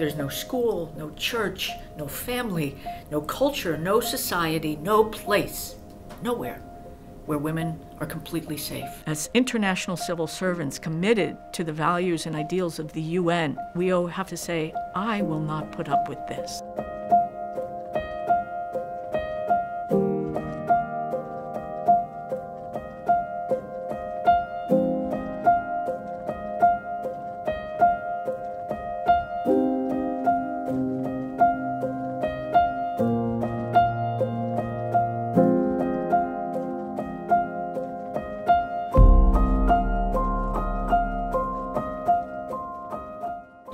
There's no school, no church, no family, no culture, no society, no place, nowhere where women are completely safe. As international civil servants committed to the values and ideals of the UN, we all have to say, I will not put up with this.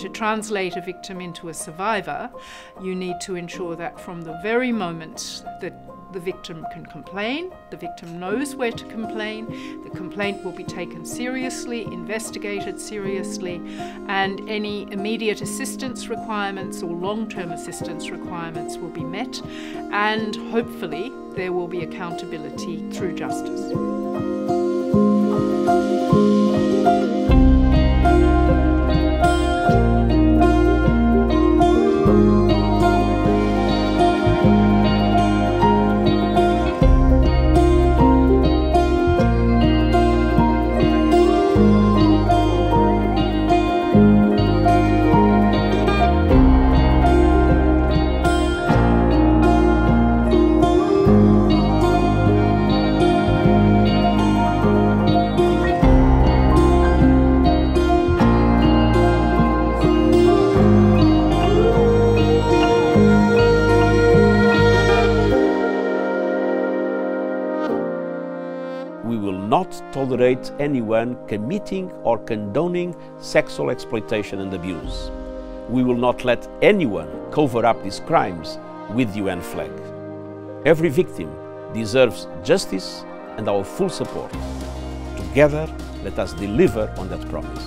To translate a victim into a survivor, you need to ensure that from the very moment that the victim can complain, the victim knows where to complain, the complaint will be taken seriously, investigated seriously, and any immediate assistance requirements or long term assistance requirements will be met, and hopefully there will be accountability through justice. We will not tolerate anyone committing or condoning sexual exploitation and abuse. We will not let anyone cover up these crimes with the UN flag. Every victim deserves justice and our full support. Together, let us deliver on that promise.